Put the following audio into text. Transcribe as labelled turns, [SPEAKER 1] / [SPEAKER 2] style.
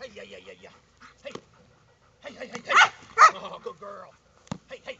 [SPEAKER 1] Hey, yeah, yeah, yeah, yeah. Hey, hey, hey, hey, hey. Ah, ah. Oh, good girl. Hey, hey,